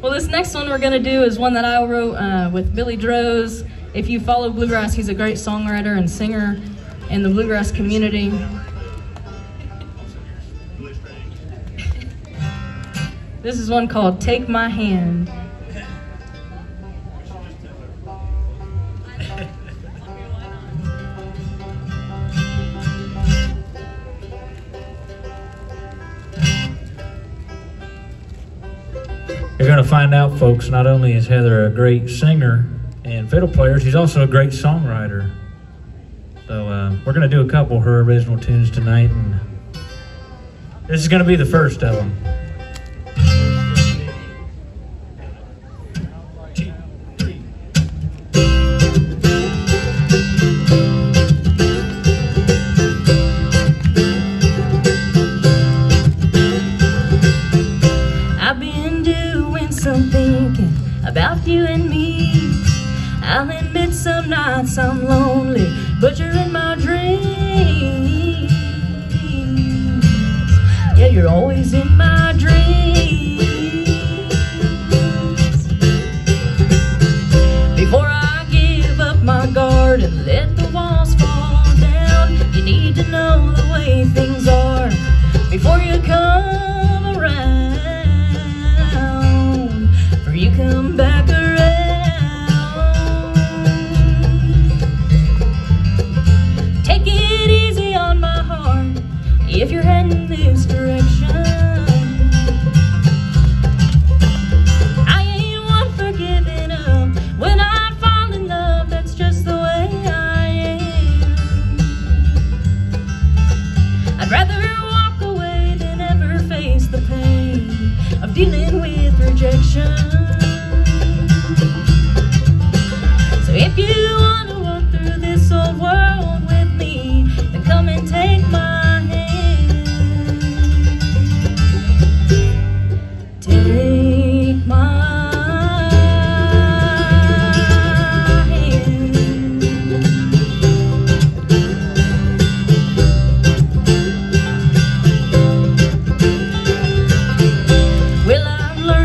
Well, this next one we're going to do is one that I wrote uh, with Billy Droze. If you follow Bluegrass, he's a great songwriter and singer in the Bluegrass community. This is one called Take My Hand. To find out, folks, not only is Heather a great singer and fiddle player, she's also a great songwriter. So uh, we're going to do a couple of her original tunes tonight, and this is going to be the first of them. I'll admit some nights I'm lonely, but you're in my dreams. Yeah, you're always in my dreams. Before I of dealing with rejection. So if you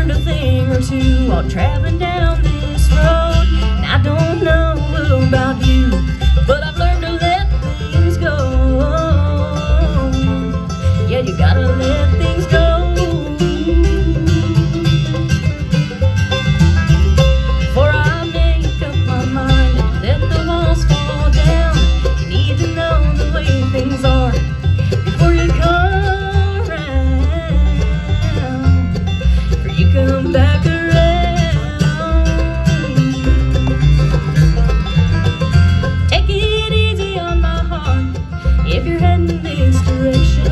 learned a thing or two while traveling down this road. And I don't know about you, but I've learned if you're heading this direction.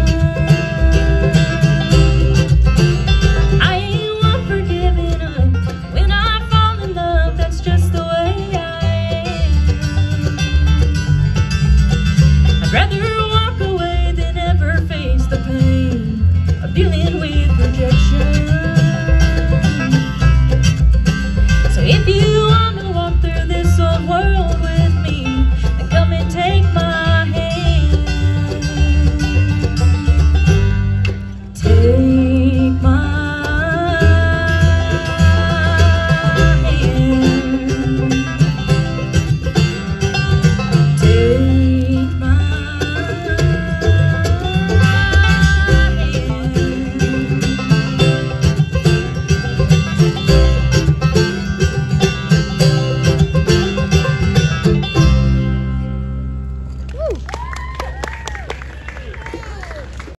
I ain't one for giving up. When I fall in love, that's just the way I am. I'd rather walk away than ever face the pain of dealing with rejection. So if you